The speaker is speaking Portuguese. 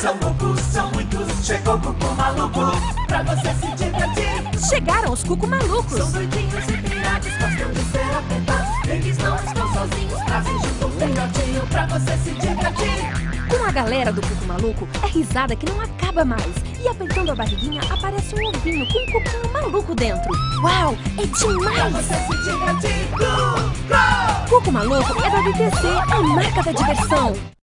São cucos, são muitos, chegou o Cuco Maluco pra você se divertir. Chegaram os Cuco Malucos. São doidinhos e pirados, gostam de ser apertados. Eles não estão sozinhos, trazem junto um filhotinho pra você se divertir. Com a galera do Cuco Maluco, é risada que não acaba mais. E apertando a barriguinha, aparece um ovinho com um cuquinho maluco dentro. Uau, é Pra demais! você se divertir. Cuco! Cuco Maluco é da VTC, a é marca da diversão.